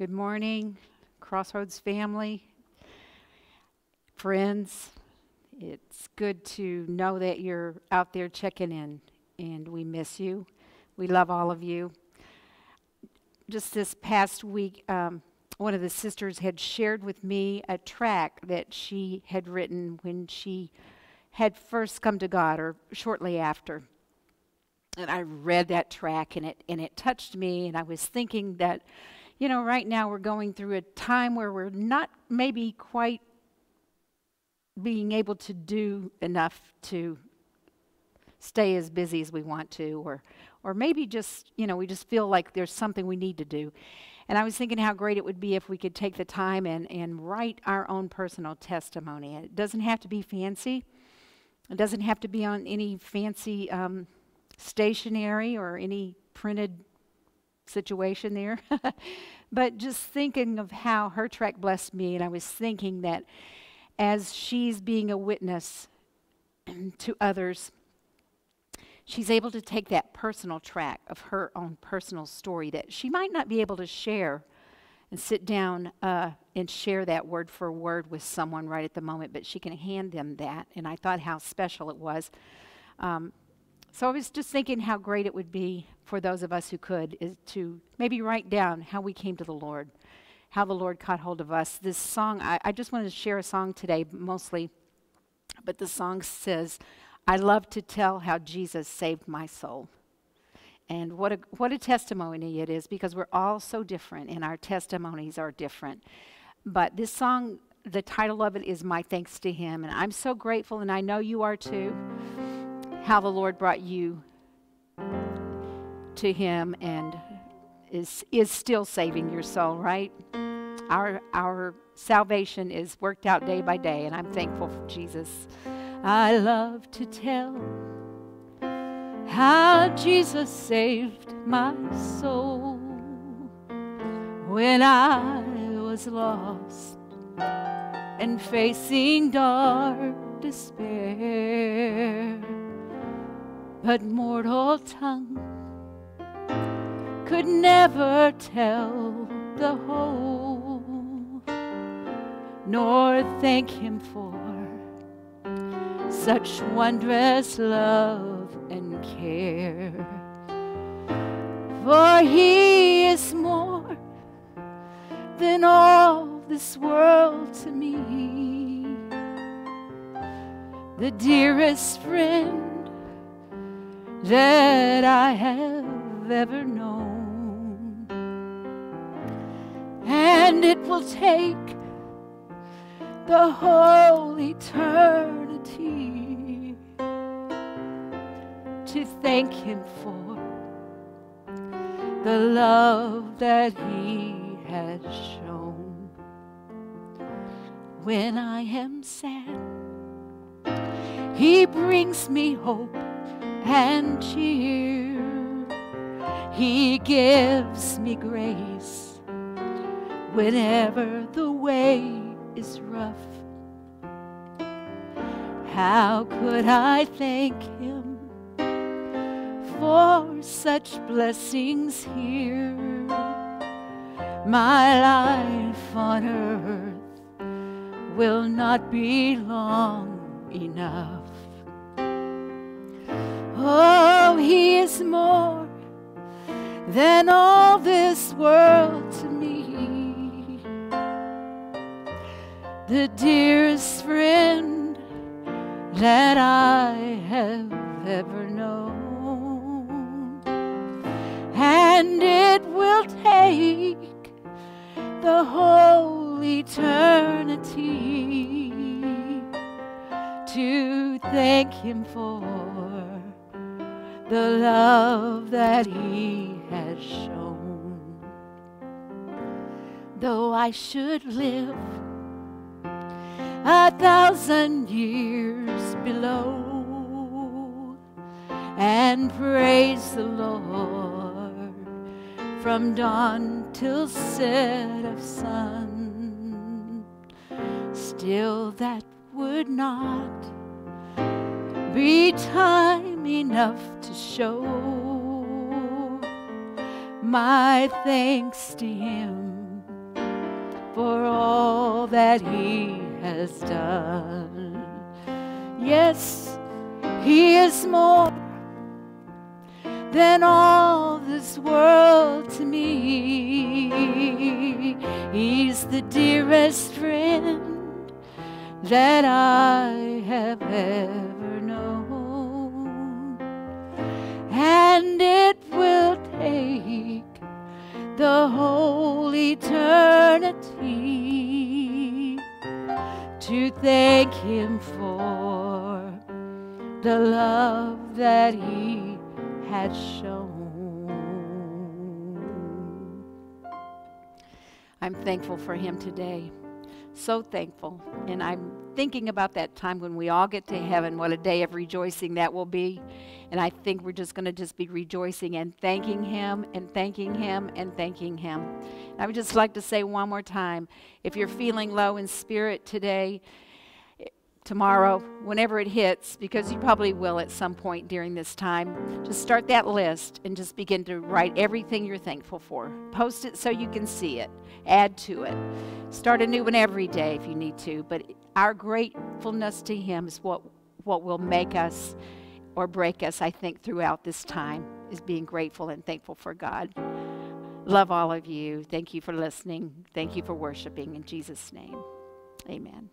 Good morning, Crossroads family, friends. It's good to know that you're out there checking in, and we miss you. We love all of you. Just this past week, um, one of the sisters had shared with me a tract that she had written when she had first come to God, or shortly after. And I read that tract, and it and it touched me. And I was thinking that you know, right now we're going through a time where we're not maybe quite being able to do enough to stay as busy as we want to or or maybe just, you know, we just feel like there's something we need to do. And I was thinking how great it would be if we could take the time and, and write our own personal testimony. It doesn't have to be fancy. It doesn't have to be on any fancy um, stationery or any printed situation there. but just thinking of how her tract blessed me, and I was thinking that as she's being a witness to others, she's able to take that personal tract of her own personal story that she might not be able to share and sit down uh, and share that word for word with someone right at the moment, but she can hand them that. And I thought how special it was. Um, so I was just thinking how great it would be for those of us who could is to maybe write down how we came to the Lord, how the Lord caught hold of us. This song, I, I just wanted to share a song today mostly, but the song says, I love to tell how Jesus saved my soul. And what a, what a testimony it is because we're all so different and our testimonies are different. But this song, the title of it is My Thanks to Him. And I'm so grateful, and I know you are too how the Lord brought you to Him and is, is still saving your soul, right? Our, our salvation is worked out day by day, and I'm thankful for Jesus. I love to tell how Jesus saved my soul when I was lost and facing dark despair but mortal tongue could never tell the whole, nor thank him for such wondrous love and care. For he is more than all this world to me, the dearest friend that I have ever known. And it will take the whole eternity to thank Him for the love that He has shown. When I am sad, He brings me hope and cheer. He gives me grace whenever the way is rough. How could I thank Him for such blessings here? My life on earth will not be long enough is more than all this world to me. The dearest friend that I have ever known. And it will take the whole eternity to thank Him for the love that He has shown. Though I should live a thousand years below and praise the Lord from dawn till set of sun, still that would not be time enough to show my thanks to Him for all that He has done. Yes, He is more than all this world to me. He's the dearest friend that I have to thank Him for the love that He had shown. I'm thankful for him today. So thankful. And I'm thinking about that time when we all get to heaven, what a day of rejoicing that will be. And I think we're just going to just be rejoicing and thanking him and thanking him and thanking him. I would just like to say one more time if you're feeling low in spirit today, tomorrow, whenever it hits, because you probably will at some point during this time, just start that list and just begin to write everything you're thankful for. Post it so you can see it, add to it. Start a new one every day if you need to, but our gratefulness to Him is what, what will make us or break us, I think, throughout this time, is being grateful and thankful for God. Love all of you. Thank you for listening. Thank you for worshiping in Jesus' name. Amen.